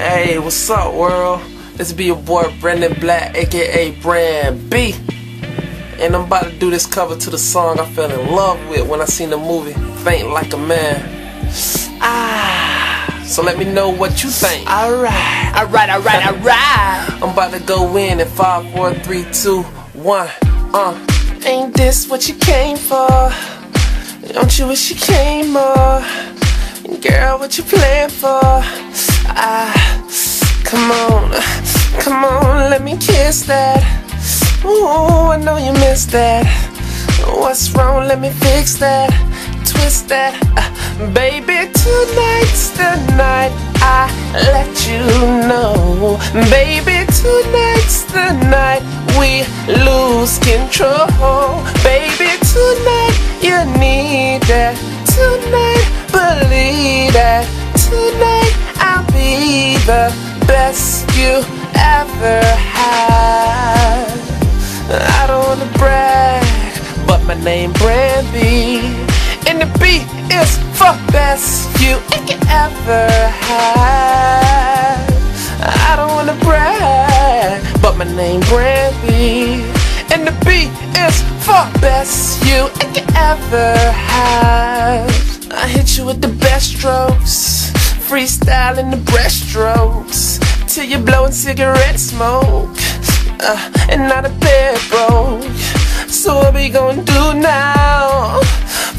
Hey, what's up, world? This be your boy Brandon Black, aka Bran B. And I'm about to do this cover to the song I fell in love with when I seen the movie Think Like a Man. Ah, so let me know what you think. Alright, alright, alright, alright. I'm about to go in in 5, 4, 3, 2, 1. Uh, ain't this what you came for? Don't you wish you came more? Girl, what you playing for? Ah, come on, come on, let me kiss that. Ooh, I know you missed that. What's wrong? Let me fix that. Twist that, uh, baby. Tonight's the night I let you know, baby. Tonight's the night we lose control, baby. Tonight you need that. You ever had. I don't wanna brag, but my name Bran B, and the B is for best you ever had. I don't wanna brag, but my name Bran B, and the B is for best you ever had. I hit you with the best strokes, freestyling the breaststrokes, till you're blowing cigarette smoke, uh, and not a bed broke. So what we gonna do now?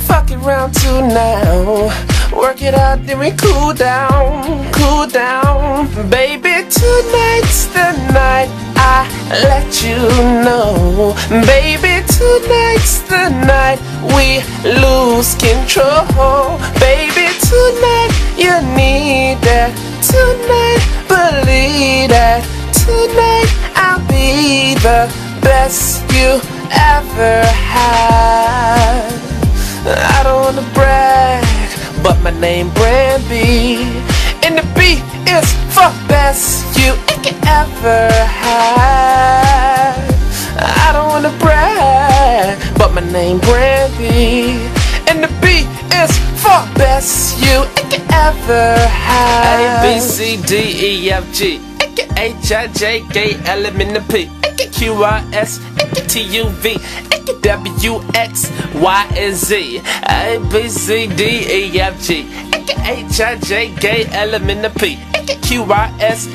Fuck it round two now. Work it out, then we cool down, cool down. Baby, tonight's the night I let you know. Baby, tonight's the night we lose control. Baby, tonight you need that. Tonight, that. Tonight I'll be the best you ever had. I don't wanna brag, but my name Bran B, and the B is for best you ever had. I don't wanna brag, but my name Bran B, and the B is for best you can ever had. A B C D E F G. H I J K L M N P. Q R S T U V. W X Y and Z. A B C D E F G. H I J K L M N P. Q R S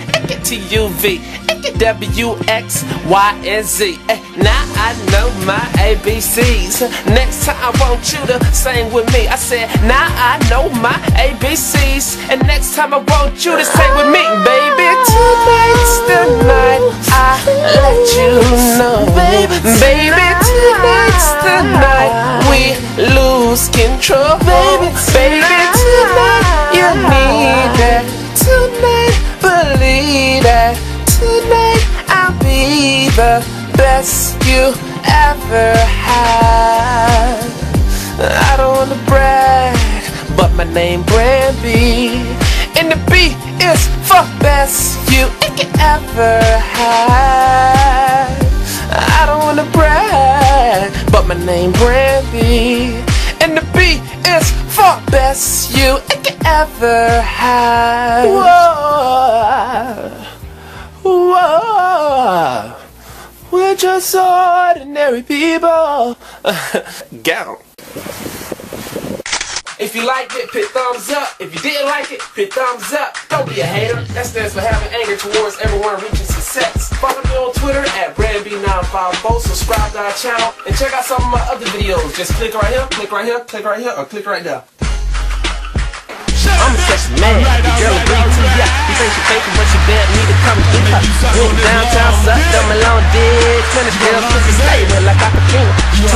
T U V W X Y and Z. Eh, now I know my ABCs. Next time I want you to sing with me. I said, now I know my ABCs. And next time I want you to sing with me, baby. Tonight's the night I let you know, baby. Baby, tonight's the night we lose control, baby. Baby, the best you ever had. I don't wanna brag, but my name Bran B, and the B is for best you ever had. I don't wanna brag, but my name Bran B, and the B is for best you ever had. Whoa. We're just ordinary people. Gown. If you liked it, hit thumbs up. If you didn't like it, hit thumbs up. Don't be a hater. That stands for having anger towards everyone reaching success. Follow me on Twitter at BrandB954. Subscribe to our channel and check out some of my other videos. Just click right here, click right here, click right here, or click right there. I'm a sexy man. Thinks she faking, but she bet me to come and get her. Went downtown, sucked on dick. Spanish girl, pussy slave, like. She told her